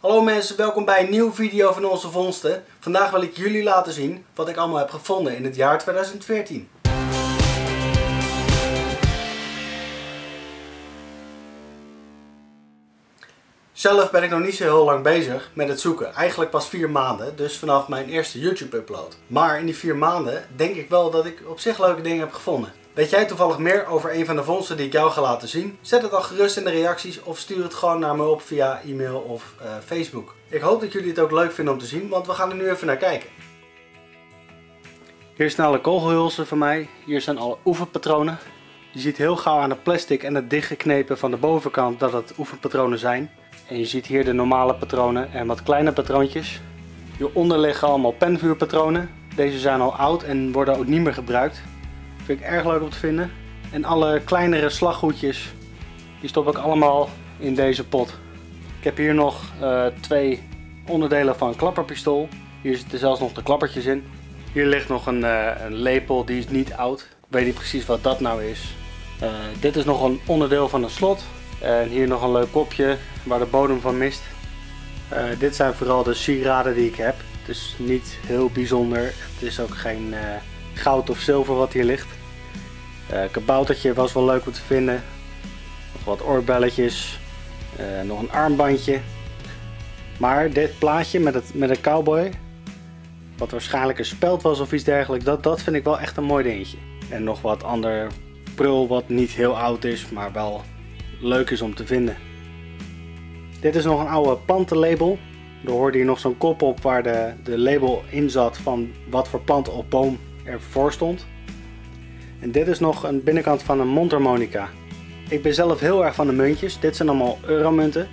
Hallo mensen, welkom bij een nieuwe video van onze vondsten. Vandaag wil ik jullie laten zien wat ik allemaal heb gevonden in het jaar 2014. Zelf ben ik nog niet zo heel lang bezig met het zoeken. Eigenlijk pas vier maanden, dus vanaf mijn eerste YouTube upload. Maar in die vier maanden denk ik wel dat ik op zich leuke dingen heb gevonden. Weet jij toevallig meer over een van de vondsten die ik jou ga laten zien? Zet het dan gerust in de reacties of stuur het gewoon naar me op via e-mail of uh, Facebook. Ik hoop dat jullie het ook leuk vinden om te zien, want we gaan er nu even naar kijken. Hier staan alle kogelhulsen van mij. Hier zijn alle oefenpatronen. Je ziet heel gauw aan het plastic en het dichtgeknepen van de bovenkant dat het oefenpatronen zijn. En je ziet hier de normale patronen en wat kleine patroontjes. Hieronder liggen allemaal penvuurpatronen. Deze zijn al oud en worden ook niet meer gebruikt. Ik erg leuk om te vinden. En alle kleinere slaggoedjes, die stop ik allemaal in deze pot. Ik heb hier nog uh, twee onderdelen van een klapperpistool. Hier zitten zelfs nog de klappertjes in. Hier ligt nog een, uh, een lepel, die is niet oud. Ik weet niet precies wat dat nou is. Uh, dit is nog een onderdeel van een slot. En hier nog een leuk kopje waar de bodem van mist. dit zijn vooral de sieraden die ik heb. Het is niet heel bijzonder. Het is ook geen goud of zilver wat hier ligt. Uh, kaboutertje was wel leuk om te vinden. Nog wat oorbelletjes. Uh, nog een armbandje. Maar dit plaatje met, het, met een cowboy. Wat waarschijnlijk een speld was of iets dergelijks. Dat, dat vind ik wel echt een mooi dingetje. En nog wat ander prul wat niet heel oud is. Maar wel leuk is om te vinden. Dit is nog een oude plantenlabel. Er hoorde hier nog zo'n kop op waar de, de label in zat van wat voor plant of boom ervoor stond. En dit is nog een binnenkant van een mondharmonica. Ik ben zelf heel erg van de muntjes. Dit zijn allemaal euromunten.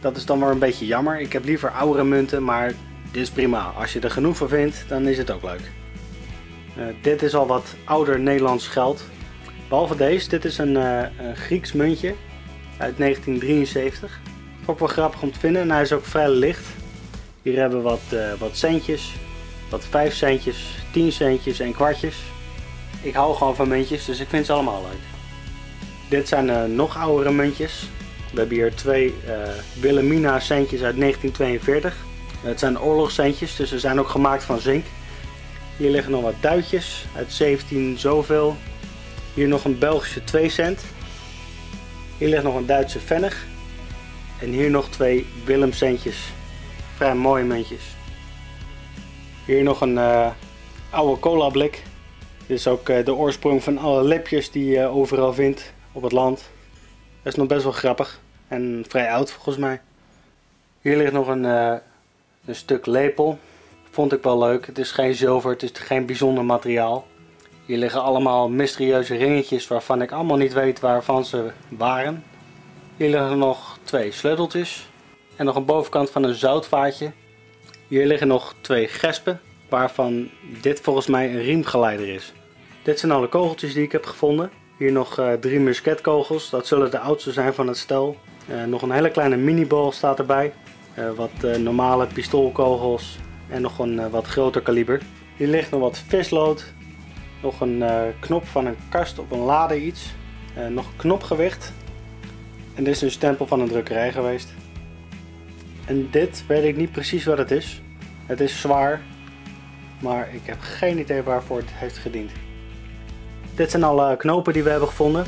Dat is dan wel een beetje jammer. Ik heb liever oudere munten, maar dit is prima. Als je er genoeg van vindt, dan is het ook leuk. Uh, dit is al wat ouder Nederlands geld. Behalve deze, dit is een, uh, een Grieks muntje uit 1973. Ook wel grappig om te vinden en hij is ook vrij licht. Hier hebben we wat, uh, wat centjes, wat 5 centjes, 10 centjes en kwartjes. Ik hou gewoon van muntjes, dus ik vind ze allemaal leuk. Dit zijn uh, nog oudere muntjes. We hebben hier twee uh, Wilhelmina centjes uit 1942. Het zijn oorlogscentjes, dus ze zijn ook gemaakt van zink. Hier liggen nog wat duitjes uit 17 zoveel. Hier nog een Belgische 2 cent. Hier ligt nog een Duitse Pfennig. En hier nog twee Willem centjes. Vrij mooie muntjes. Hier nog een uh, oude cola blik dit is ook eh, de oorsprong van alle lipjes die je overal vindt op het land. Dat is nog best wel grappig en vrij oud volgens mij. Hier ligt nog een, uh, een stuk lepel. Vond ik wel leuk. Het is geen zilver, het is geen bijzonder materiaal. Hier liggen allemaal mysterieuze ringetjes waarvan ik allemaal niet weet waarvan ze waren. Hier liggen nog twee sleuteltjes. En nog een bovenkant van een zoutvaatje. Hier liggen nog twee gespen waarvan dit volgens mij een riemgeleider is. Dit zijn alle kogeltjes die ik heb gevonden. Hier nog uh, drie musketkogels, dat zullen de oudste zijn van het stel. Uh, nog een hele kleine minibal staat erbij. Uh, wat normale pistoolkogels en nog een wat groter kaliber. Hier ligt nog wat vislood. Nog een knop van een kast of een lade iets. nog knopgewicht. En dit is een stempel van een drukkerij geweest. En dit weet ik niet precies wat het is. Het is zwaar, maar ik heb geen idee waarvoor het heeft gediend. Dit zijn alle knopen die we hebben gevonden.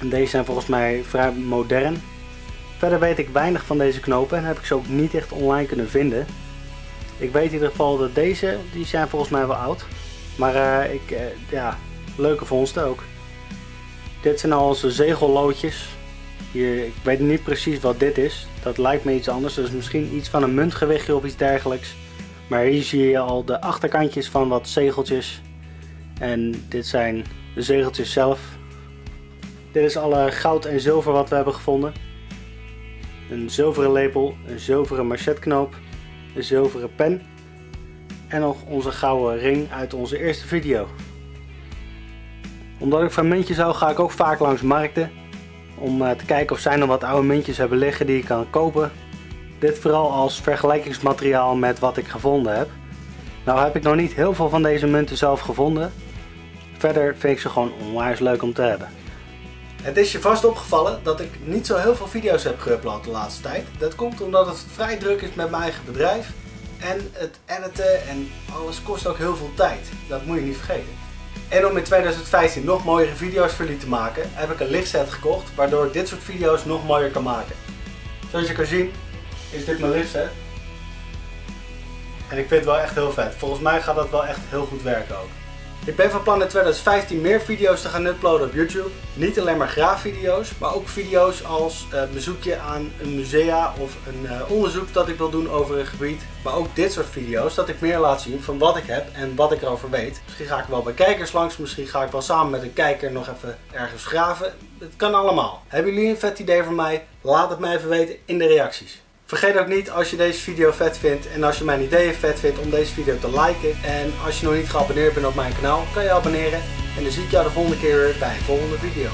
En deze zijn volgens mij vrij modern. Verder weet ik weinig van deze knopen en heb ik ze ook niet echt online kunnen vinden. Ik weet in ieder geval dat deze, die zijn volgens mij wel oud. Maar uh, ik, uh, ja, leuke vondsten ook. Dit zijn al onze zegelloodjes. Hier, ik weet niet precies wat dit is. Dat lijkt me iets anders. Dus misschien iets van een muntgewichtje of iets dergelijks. Maar hier zie je al de achterkantjes van wat zegeltjes. En dit zijn de zegeltjes zelf. Dit is alle goud en zilver wat we hebben gevonden. Een zilveren lepel, een zilveren machetknoop, een zilveren pen en nog onze gouden ring uit onze eerste video. Omdat ik van muntjes hou ga ik ook vaak langs markten om eh, te kijken of zij nog wat oude muntjes hebben liggen die ik kan kopen. Dit vooral als vergelijkingsmateriaal met wat ik gevonden heb. Nou heb ik nog niet heel veel van deze munten zelf gevonden, Verder vind ik ze gewoon onwijs leuk om te hebben. Het is je vast opgevallen dat ik niet zo heel veel video's heb geüpload de laatste tijd. Dat komt omdat het vrij druk is met mijn eigen bedrijf. En het editen en alles kost ook heel veel tijd. Dat moet je niet vergeten. En om in 2015 nog mooiere video's voor jullie te maken, heb ik een lichtset gekocht, waardoor ik dit soort video's nog mooier kan maken. Zoals je kan zien, is dit mijn lichtset. En ik vind het wel echt heel vet. Volgens mij gaat dat wel echt heel goed werken ook. Ik ben van plan in 2015 meer video's te gaan uploaden op YouTube. Niet alleen maar graafvideo's, maar ook video's als uh, bezoekje aan een musea of een uh, onderzoek dat ik wil doen over een gebied. Maar ook dit soort video's, dat ik meer laat zien van wat ik heb en wat ik erover weet. Misschien ga ik wel bij kijkers langs, misschien ga ik wel samen met een kijker nog even ergens graven. Het kan allemaal. Hebben jullie een vet idee voor mij? Laat het mij even weten in de reacties. Vergeet ook niet als je deze video vet vindt en als je mijn ideeën vet vindt om deze video te liken. En als je nog niet geabonneerd bent op mijn kanaal, kan je abonneren. En dan zie ik jou de volgende keer weer bij een volgende video.